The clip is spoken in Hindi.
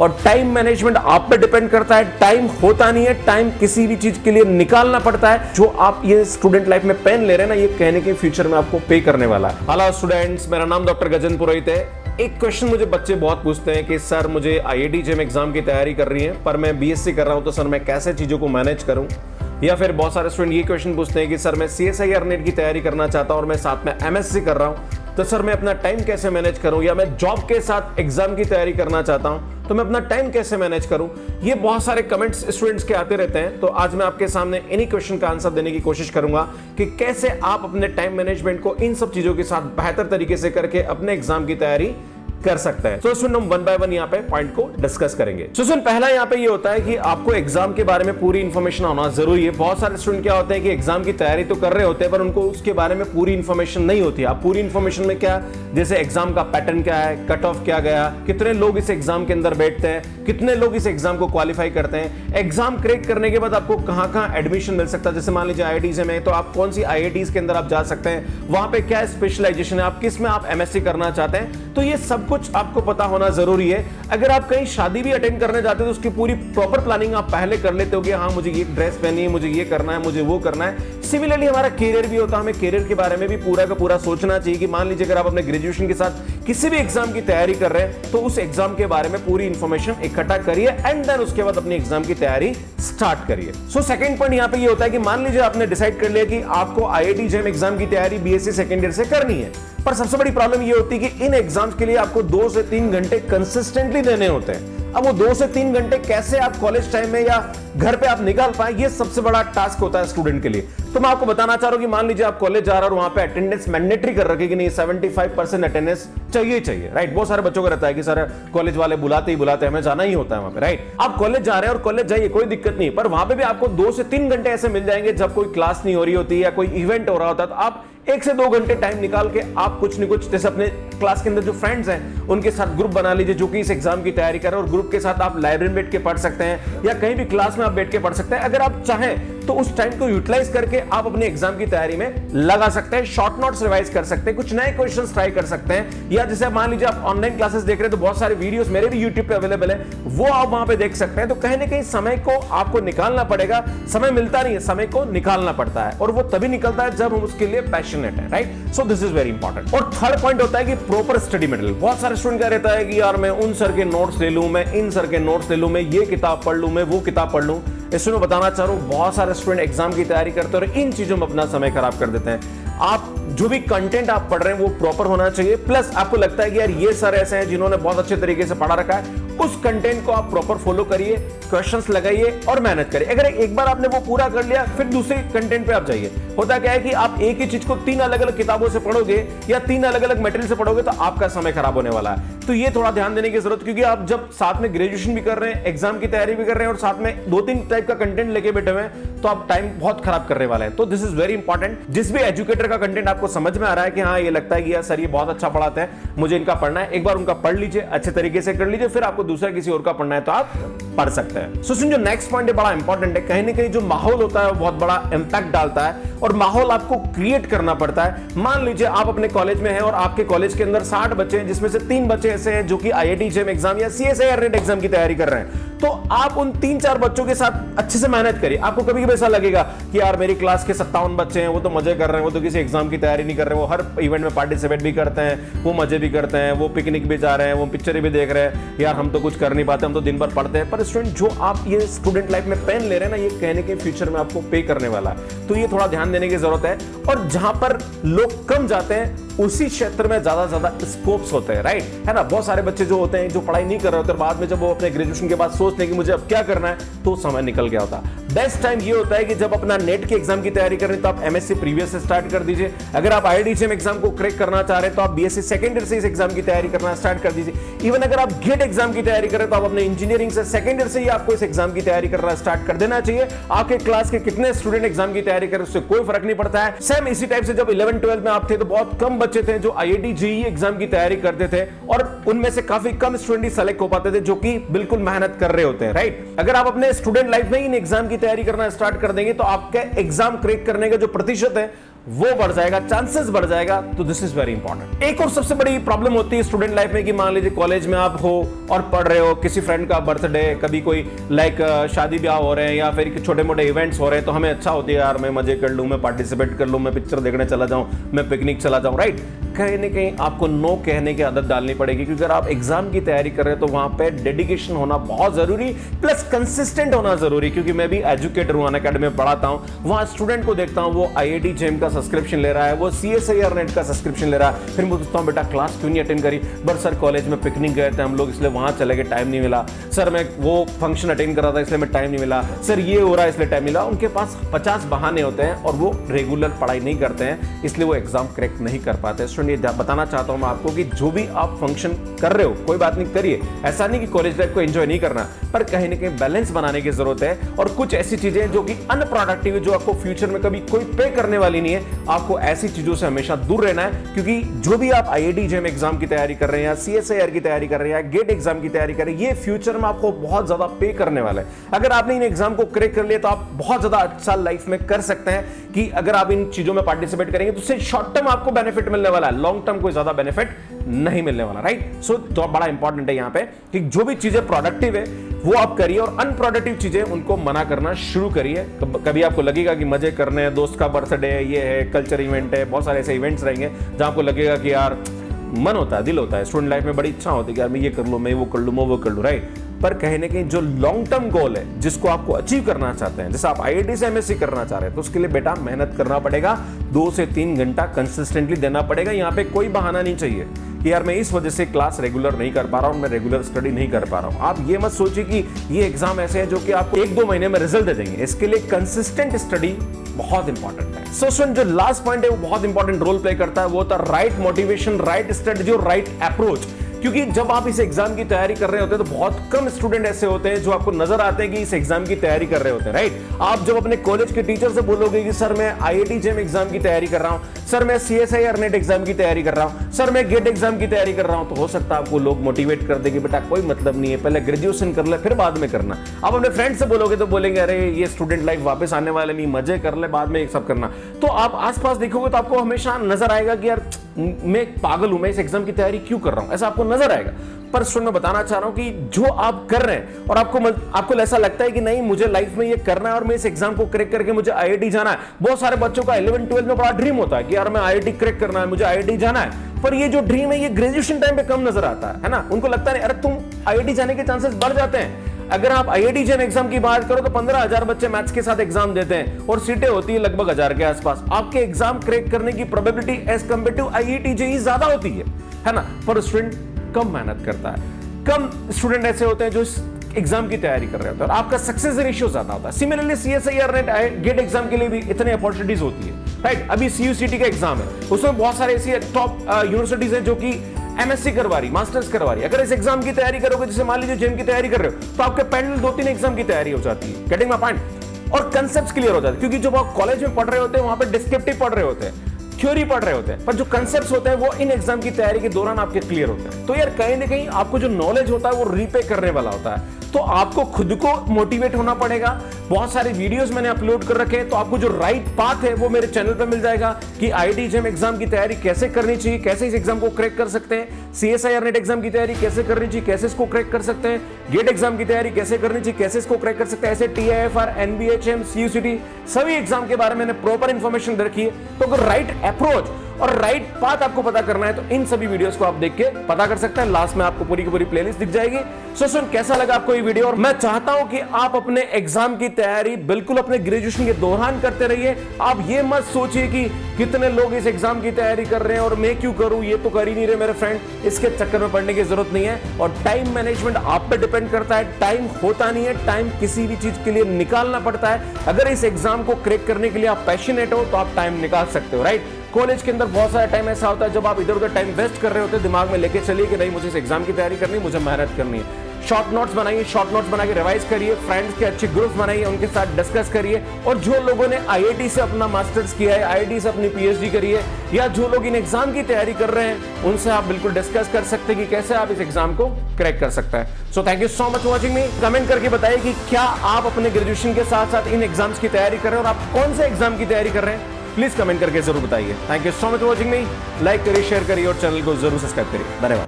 और टाइम मैनेजमेंट आप पे डिपेंड करता है. टाइम होता नहीं है. टाइम किसी भी चीज़ के लिए निकालना पड़ता है. जो आप ये स्टूडेंट लाइफ में पेन ले रहे हैं ना, ये कहने के फ्यूचर में आपको पे करने वाला है. हेलो स्टूडेंट्स मेरा नाम डॉक्टर गजन पुरोहित है. एक क्वेश्चन मुझे बच्चे बहुत पूछते हैं कि, सर, मुझे आईआईटी जेम एग्ज़ाम की तैयारी कर रही है, पर मैं बीएससी कर रहा हूँ तो सर, मैं कैसे चीज़ों को मैनेज करूँ? या फिर बहुत सारे स्टूडेंट ये क्वेश्चन पूछते हैं कि, सर, मैं सी एस आई नेट की तैयारी करना चाहता हूँ और मैं साथ में एमएससी कर रहा हूँ तो सर, मैं अपना टाइम कैसे मैनेज करूँ? या मैं जॉब के साथ एग्ज़ाम की तैयारी करना चाहता हूँ? तो मैं अपना टाइम कैसे मैनेज करूँ? ये बहुत सारे कमेंट्स स्टूडेंट्स के आते रहते हैं तो आज मैं आपके सामने इन्हीं क्वेश्चन का आंसर देने की कोशिश करूँगा कि कैसे आप अपने टाइम मैनेजमेंट को इन सब चीज़ों के साथ बेहतर तरीके से करके अपने एग्ज़ाम की तैयारी कर सकता है। तो सुन, हम वन बाय वन यहाँ पे पॉइंट को डिस्कस करेंगे। तो सुन, पहला यहाँ पे ये होता है कि आपको एग्ज़ाम के बारे में पूरी इंफॉर्मेशन होना ज़रूरी है। बहुत सारे स्टूडेंट क्या होते हैं कि एग्ज़ाम की तैयारी तो कर रहे होते हैं, पर उनको उसके बारे में पूरी इंफॉर्मेशन नहीं होती। आप पूरी इंफॉर्मेशन में क्या, जैसे एग्ज़ाम का पैटर्न क्या है कट ऑफ़ क्या गया, कितने लोग इस एग्ज़ाम के अंदर बैठते हैं, कितने लोग इस एग्ज़ाम को क्वालिफाई करते हैं। एग्ज़ाम क्रैक करने के बाद आपको कहाँ कहाँ एडमिशन मिल सकता है? जैसे मान लीजिए आई में तो आप कौन सी आई के अंदर आप जा सकते हैं? वहाँ पे क्या स्पेशलाइजेशन है? आप किसमें आप एमएससी करना चाहते हैं? तो ये सब कुछ आपको पता होना ज़रूरी है। अगर आप कहीं शादी भी अटेंड करने जाते हो तो उसकी पूरी प्रॉपर प्लानिंग आप पहले कर लेते हो कि हाँ मुझे ये ड्रेस पहनी है, मुझे ये करना है, मुझे वो करना है। सिमिलरली हमारा करियर भी होता है, हमें करियर के बारे में भी पूरा का पूरा सोचना चाहिए कि मान लीजिए अगर आप अपने ग्रेजुएशन के साथ किसी भी एग्ज़ाम की तैयारी कर रहे हैं तो उस एग्ज़ाम के बारे में पूरी इंफॉर्मेशन इकट्ठा करिए एंड देन उसके बाद अपनी एग्ज़ाम की तैयारी स्टार्ट करिए। सो सेकंड पॉइंट यहाँ पे ये होता है कि मान लीजिए आपने डिसाइड कर लिया कि आपको आईआईटी जेम एग्ज़ाम की तैयारी बीएससी सेकेंड ईयर से करनी है, पर सबसे बड़ी प्रॉब्लम ये होती है कि इन एग्ज़ाम्स के लिए आपको दो से तीन घंटे कंसिस्टेंटली देने होते हैं। अब वो दो से तीन घंटे कैसे आप कॉलेज टाइम में या घर पे आप निकाल पाए, ये सबसे बड़ा टास्क होता है स्टूडेंट के लिए। तो मैं आपको बताना चाह रहा हूँ कि मान लीजिए आप कॉलेज जा रहे हो वहाँ पे अटेंडेंस मैंडेटरी कर रखे कि नहीं 75 परसेंट अटेंडेंस चाहिए चाहिए राइट बहुत सारे बच्चों को रहता है कि सर कॉलेज वाले बुलाते ही बुलाते हमें जाना ही होता है वहाँ पे राइट आप कॉलेज जा रहे हैं और कॉलेज जाइए, कोई दिक्कत नहीं पर वहाँ पे भी आपको दो से तीन घंटे ऐसे मिल जाएँगे जब कोई क्लास नहीं हो रही होती या कोई इवेंट हो रहा होता तो आप एक से दो घंटे टाइम निकाल के आप कुछ न कुछ, जैसे अपने क्लास के अंदर जो फ्रेंड्स हैं, उनके साथ ग्रुप बना लीजिए, जो कि इस एग्ज़ाम की तैयारी कर रहे हैं और ग्रुप के साथ आप लाइब्रेरी में बैठ के पढ़ सकते हैं या कहीं भी क्लास में आप बैठ के पढ़ सकते हैं। अगर आप चाहें तो उस टाइम को यूटिलाइज करके आप अपने एग्ज़ाम की तैयारी में लगा सकते हैं शॉर्ट नोट्स रिवाइज कर सकते हैं, कुछ नए क्वेश्चंस ट्राई कर सकते हैं। या जैसे मान लीजिए आप ऑनलाइन क्लासेस देख रहे हैं तो बहुत सारे वीडियोस मेरे भी यूट्यूब पे अवेलेबल है। वो आप वहाँ पे देख सकते हैं। तो कहीं ना कहीं समय को आपको निकालना पड़ेगा। समय मिलता नहीं है, समय को निकालना पड़ता है। और वो तभी निकलता है जब हम उसके लिए पैशनेट है right so this is very important और थर्ड पॉइंट होता है कि प्रॉपर स्टडी मटेरियल बहुत सारे स्टूडेंट कह रहता है कि यार मैं उन सर के नोट्स ले लूँ, मैं इन सर के नोट्स ले लूँ, मैं ये किताब पढ़ लूँ, मैं वो किताब पढ़ लूँ। इसमें बताना चाह रहा हूँ, बहुत सारे स्टूडेंट एग्ज़ाम की तैयारी करते हैं और इन चीज़ों में अपना समय खराब कर देते हैं। आप जो भी कंटेंट आप पढ़ रहे हैं, वो प्रॉपर होना चाहिए। प्लस आपको लगता है कि यार ये सर ऐसे हैं जिन्होंने बहुत अच्छे तरीके से पढ़ा रखा है उस कंटेंट को आप प्रॉपर फॉलो करिए क्वेश्चंस लगाइए और मेहनत करिए। अगर एक बार आपने वो पूरा कर लिया, फिर दूसरे कंटेंट पे आप जाइए। होता क्या है कि आप एक ही चीज़ को तीन अलग अलग किताबों से पढ़ोगे या तीन अलग अलग मेटेरियल से पढ़ोगे तो आपका समय खराब होने वाला है। तो ये थोड़ा ध्यान देने की ज़रूरत, क्योंकि आप जब साथ में ग्रेजुएशन भी कर रहे हैं एग्ज़ाम की तैयारी भी कर रहे हैं और साथ में दो तीन टाइप का कंटेंट लेके बैठे हुए हैं तो आप टाइम बहुत खराब करने वाले हैं। तो दिस इज़ वेरी इंपॉर्टेंट जिस भी एजुकेटर का कंटेंट आपको समझ में आ रहा है कि हाँ ये लगता है कि यार सर ये बहुत अच्छा पढ़ाते हैं, मुझे इनका पढ़ना है, एक बार उनका पढ़ लीजिए, अच्छे तरीके से कर लीजिए, फिर आपको दूसरा किसी और का पढ़ना है तो आप पढ़ सकते हैं। सो जो नेक्स्ट पॉइंट है बड़ा इंपॉर्टेंट है, कहीं ना कहीं जो माहौल होता है, वो बहुत बड़ा इंपैक्ट डालता है और माहौल आपको क्रिएट करना पड़ता है। मान लीजिए, आप अपने कॉलेज में हैं और आपके कॉलेज के अंदर साठ बच्चे हैं, जिसमें से तीन बच्चे ऐसे हैं जो कि I I T JAM exam या सी एस एग्ज़ाम की तैयारी कर रहे हैं। तो आप उन तीन चार बच्चों के साथ अच्छे से मेहनत करिए। आपको कभी कभी ऐसा लगेगा कि यार, मेरी क्लास के सत्तावन बच्चे हैं, वो तो मज़े कर रहे हैं, वो तो किसी एग्ज़ाम की तैयारी नहीं कर रहे, वो हर इवेंट में पार्टिसिपेट भी करते हैं, वो मज़े भी करते हैं, वो पिकनिक भी जा रहे हैं, वो पिक्चर भी देख रहे हैं। यार, हम तो कुछ कर नहीं पाते, हम तो दिन भर पढ़ते हैं। पर स्टूडेंट जो आप ये स्टूडेंट लाइफ में पेन ले रहे हैं ना, ये कहने के फ्यूचर में आपको पे करने वाला है। तो ये थोड़ा ध्यान देने की ज़रूरत है। और जहाँ पर लोग कम जाते हैं उसी क्षेत्र में ज़्यादा ज़्यादा स्कोप्स होते हैं राइट है ना? बहुत सारे बच्चे जो होते हैं, जो पढ़ाई नहीं कर रहे होते बाद में जब वो अपने ग्रेजुएशन के बाद सोचते हैं कि मुझे अब क्या करना है तो समय निकल गया होता। बेस्ट टाइम ये होता है कि जब अपना नेट के एग्ज़ाम की तैयारी कर तो आप एमएससी प्रीवियस से स्टार्ट कर दीजिए। अगर आप आईआईटीएम एग्ज़ाम को क्रैक करना चाह रहे हैं तो आप बीएससी सेकंड ईयर से इस एग्ज़ाम की तैयारी करना स्टार्ट कर दीजिए। इवन अगर आप गेट एग्ज़ाम की तैयारी करें तो आप अपने इंजीनियरिंग से सेकंड ईयर से ही आपको इस एग्ज़ाम की तैयारी करना स्टार्ट कर देना चाहिए। आपके क्लास के कितने स्टूडेंट एग्ज़ाम की तैयारी करें उससे कोई फ़र्क नहीं पड़ता है। सेम इसी टाइप से जब इलेवन ट्वेल्व में आप थे तो बहुत कम बच्चे थे जो आई जेई एग्ज़ाम की तैयारी करते थे और उनमें से काफ़ी कम स्टूडेंट ही सेलेक्ट हो पाते थे जो कि बिल्कुल मेहनत कर रहे होते हैं राइट अगर आप अपने स्टूडेंट लाइफ में इन एग्ज़ाम की तैयारी करना स्टार्ट कर देंगे तो आपके एग्ज़ाम क्रेक करने का जो प्रतिशत है वो बढ़ जाएगा चांसेस बढ़ जाएगा तो दिस इज़ वेरी इंपॉर्टेंट एक और सबसे बड़ी प्रॉब्लम होती है स्टूडेंट लाइफ में कि मान लीजिए कॉलेज में आप हो और पढ़ रहे हो, किसी फ्रेंड का बर्थडे कभी कोई लाइक शादी ब्याह हो रहे हैं या फिर छोटे मोटे इवेंट्स हो रहे हैं तो हमें अच्छा होती है, यार, मैं मज़े कर लूँ, मैं पार्टिसिपेट कर लूँ, मैं पिक्चर देखने चला जाऊँ, मैं पिकनिक चला जाऊँ राइट कहीं ना कहीं आपको नो कहने की आदत डालनी पड़ेगी, क्योंकि अगर आप एग्ज़ाम की तैयारी कर रहे हैं तो वहाँ पे डेडिकेशन होना बहुत ज़रूरी प्लस कंसिस्टेंट होना ज़रूरी, क्योंकि मैं भी एजुकेटर हूँ अकेडमी में पढ़ाता हूँ। वहाँ स्टूडेंट को देखता हूँ, वो आईआईटी जेम का सब्सक्रिप्शन ले रहा है, वो सी एस नेट का सब्सक्रिप्शन ले रहा है। फिर मैं पूछता हूँ, बेटा क्लास क्यों नहीं अटेंड करी? बट सर कॉलेज में पिकनिक गए थे हम लोग, इसलिए वहाँ चले गए टाइम नहीं मिला। सर मैं वो फ़ंक्शन अटेंड कर रहा था, इसलिए मैं टाइम नहीं मिला। सर ये हो रहा है, इसलिए टाइम मिला। उनके पास पचास बहाने होते हैं, और वो रेगुलर पढ़ाई नहीं करते हैं, इसलिए वो एग्ज़ाम क्रैक नहीं कर पाते। ये बताना चाहता हूँ मैं आपको कि जो भी आप फ़ंक्शन कर रहे हो, कोई बात नहीं, करिए। ऐसा नहीं कि कॉलेज लाइफ को एंजॉय नहीं करना, पर कहीं ना कहीं बैलेंस बनाने की ज़रूरत है और कुछ ऐसी चीज़ें जो कि अनप्रोडक्टिव जो आपको फ्यूचर में कभी कोई पे करने वाली नहीं है, आपको ऐसी चीज़ों से हमेशा दूर रहना है, क्योंकि जो भी आप आई जेम एग्ज़ाम की तैयारी कर रहे हैं सी की तैयारी कर रहे हैं गेट एग्ज़ाम की तैयारी कर रहे हैं, ये फ्यूचर में आपको बहुत ज़्यादा पे करने वाला है। अगर आपने इन एग्ज़ाम को क्रैक कर लिया तो आप बहुत ज़्यादा अच्छा लाइफ में कर सकते हैं कि अगर आप इन चीज़ों में पार्टिसिपेट करेंगे तो उससे शॉर्ट टर्म आपको बेनिफिट मिलने वाला है। लॉन्ग टर्म कोई ज़्यादा बेनिफिट नहीं मिलने वाला राइट सो तो बड़ा इंपॉर्टेंट है यहाँ पे कि जो भी चीज़ें प्रोडक्टिव है, वो आप करिए और अनप्रोडक्टिव चीज़ें उनको मना करना शुरू करिए। कभी आपको लगेगा कि मज़े करने हैं, दोस्त का बर्थडे है, ये है कल्चर इवेंट है, बहुत सारे ऐसे इवेंट्स रहेंगे जहाँ आपको लगेगा कि यार मन होता है, दिल होता है। स्टूडेंट लाइफ में बड़ी इच्छा होती है कि यार मैं ये कर लूँ, मैं वो कर लूँ, मैं वो कर लूँ राइट पर कहीं ना कहीं जो लॉन्ग टर्म गोल है जिसको आपको अचीव करना चाहते हैं जैसे आप आईआईटी से एमएससी करना चाह रहे हैं तो उसके लिए बेटा मेहनत करना पड़ेगा दो से तीन घंटा कंसिस्टेंटली देना पड़ेगा। यहाँ पे कोई बहाना नहीं चाहिए कि यार मैं इस वजह से क्लास रेगुलर नहीं कर पा रहा हूँ मैं रेगुलर स्टडी नहीं कर पा रहा हूँ। आप ये मत सोचिए कि ये एग्ज़ाम ऐसे है जो कि आपको एक दो महीने में रिज़ल्ट दे देंगे। इसके लिए कंसिस्टेंट स्टडी बहुत इंपॉर्टेंट है। सो so, जो लास्ट पॉइंट है वो बहुत इंपॉर्टेंट रोल प्ले करता है। वो है राइट मोटिवेशन राइट स्ट्रेटजी और राइट अप्रोच क्योंकि जब आप इस एग्ज़ाम की तैयारी कर रहे होते हैं तो बहुत कम स्टूडेंट ऐसे होते हैं जो आपको नज़र आते हैं कि इस एग्ज़ाम की तैयारी कर रहे होते हैं राइट आप जब अपने कॉलेज के टीचर से बोलोगे कि, सर, मैं आईआईटी जेम एग्ज़ाम की तैयारी कर रहा हूँ, सर, मैं सी एस नेट एग्ज़ाम की तैयारी कर रहा हूँ, सर, मैं गेट एग्ज़ाम की तैयारी कर रहा हूँ तो हो सकता है आपको लोग मोटिवेट कर देंगे बेटा, कोई मतलब नहीं है, पहले ग्रेजुएशन कर ले, फिर बाद में करना। आप अपने फ्रेंड से बोलोगे तो बोलेंगे, अरे, ये स्टूडेंट लाइफ वापस आने वाले नहीं, मज़े कर ले, बाद में सब करना। तो आप आसपास देखोगे तो आपको हमेशा नज़र आएगा कि, यार मैं पागल हूँ, मैं इस एग्ज़ाम की तैयारी क्यों कर रहा हूँ? ऐसा आपको नज़र आएगा। पर सुन, मैं बताना चाह रहा हूँ कि जो आप कर रहे हैं, और आपको आपको ऐसा लगता है कि नहीं, मुझे लाइफ में ये करना है और मैं इस एग्ज़ाम को क्रैक करके मुझे आईआईटी जाना है। बहुत सारे बच्चों का इलेवन ट्वेल्थ में बड़ा ड्रीम होता है कि यार, मैं आईआईटी क्रैक करना है, मुझे आईआईटी जाना है। पर ये जो ड्रीम है, ये ग्रेजुएशन टाइम पे कम नज़र आता है ना? उनको लगता है, अरे, तुम आईआईटी जाने के चांसेस बढ़ जाते हैं। अगर आप आई जेम एग्ज़ाम की बात करो तो पंद्रह हज़ार बच्चे मैथ्स के साथ एग्ज़ाम देते हैं और सीटें होती है लगभग हज़ार के आसपास। आपके एग्ज़ाम क्रैक करने की probability as compared to I JE ज़्यादा होती है है ना? पर स्टूडेंट कम मेहनत करता है। कम स्टूडेंट ऐसे होते हैं जो एग्ज़ाम की तैयारी कर रहे होते हैं और आपका सक्सेस रेशियो ज़्यादा होता है। Similarly C S NET GATE exam के लिए भी इतने अपॉर्चुनिटीज़ होती है। राइट अभी सीयूसीटी का एग्ज़ाम है। उसमें बहुत सारे ऐसी टॉप यूनिवर्सिटीज हैं जो कि एमएससी करवा रही मास्टर्स करवा रही अगर इस एग्ज़ाम की तैयारी करोगे, जैसे मान लीजिए जेम की तैयारी कर रहे हो तो आपके पैनल दो तीन एग्ज़ाम की तैयारी हो जाती है। कटिंग माई पॉइंट और कंसेप्ट क्लियर हो जाते क्योंकि जो आप कॉलेज में पढ़ रहे होते हैं, वहाँ पर डिस्क्रिप्टिव पढ़ रहे होते हैं थ्योरी पढ़ रहे होते हैं, पर जो कंसेप्ट होते हैं, वो इन एग्ज़ाम की तैयारी के दौरान आपके क्लियर होते हैं। तो यार, कहीं ना कहीं आपको जो नॉलेज होता है, वो रीपे करने वाला होता है। तो आपको खुद को मोटिवेट होना पड़ेगा। बहुत सारे वीडियोस मैंने अपलोड कर रखे हैं तो आपको जो राइट पाथ है, वो मेरे चैनल पे मिल जाएगा कि आई जेम एग्ज़ाम की तैयारी कैसे करनी चाहिए, कैसे इस एग्ज़ाम को क्रैक कर सकते हैं सी एस नेट एग्ज़ाम की तैयारी कैसे करनी चाहिए, कैसे इसको क्रैक कर सकते हैं गेट एग्ज़ाम की तैयारी कैसे करनी चाहिए, कैसे इसको क्रैक कर सकते हैं, ऐसे T I F R NBHM CUCET सभी एग्ज़ाम के बारे में प्रॉपर इंफॉर्मेशन रखी है। तो राइट अप्रोच और राइट पाथ आपको पता करना है तो इन सभी वीडियोस को आप देख के पता कर सकते हैं। लास्ट में आपको पूरी की पूरी प्लेलिस्ट दिख जाएगी। सो सुन, कैसा लगा आपको ये वीडियो और मैं चाहता हूँ कि आप अपने एग्ज़ाम की तैयारी बिल्कुल अपने ग्रेजुएशन के दौरान करते रहिए। आप ये मत सोचिए कि कितने लोग इस एग्ज़ाम की तैयारी कर रहे हैं और मैं क्यों करूँ? ये तो कर ही नहीं रहे मेरे फ्रेंड इसके चक्कर में पड़ने की ज़रूरत नहीं है। और टाइम मैनेजमेंट आप पे डिपेंड करता है। टाइम होता नहीं है। टाइम किसी भी चीज़ के लिए निकालना पड़ता है। अगर इस एग्ज़ाम को क्रैक करने के लिए आप पैशनेट हो तो आप टाइम निकाल सकते हो राइट कॉलेज के अंदर बहुत सारा टाइम ऐसा होता है जब आप इधर उधर टाइम वेस्ट कर रहे होते दिमाग में लेके चलिए कि नहीं, मुझे इस एग्ज़ाम की तैयारी करनी मुझे मेहनत करनी है। शॉर्ट नोट्स बनाइए शॉर्ट नोट्स बना के रिवाइज करिए फ्रेंड्स के अच्छे ग्रुप्स बनाइए, उनके साथ डिस्कस करिए। और जो लोगों ने आईआईटी से अपना मास्टर्स किया है आईआईटी से अपनी पीएचडी करी है, या जो लोग इन एग्ज़ाम की तैयारी कर रहे हैं, उनसे आप बिल्कुल डिस्कस कर सकते हैं कि कैसे आप इस एग्ज़ाम को क्रैक कर सकते हैं। So thank you so much watching me comment करके बताइए कि क्या आप अपने ग्रेजुएशन के साथ साथ इन एग्ज़ाम्स की तैयारी कर रहे हैं और आप कौन से एग्ज़ाम की तैयारी कर रहे हैं। प्लीज़ कमेंट करके ज़रूर बताइए। Thank you so much watching me like करिए शेयर करिए और चैनल को ज़रूर सब्सक्राइब करिए। धन्यवाद।